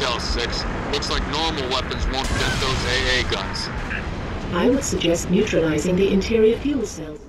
ballistics. Looks like normal weapons won't fit those AA guns. I would suggest neutralizing the interior fuel cells.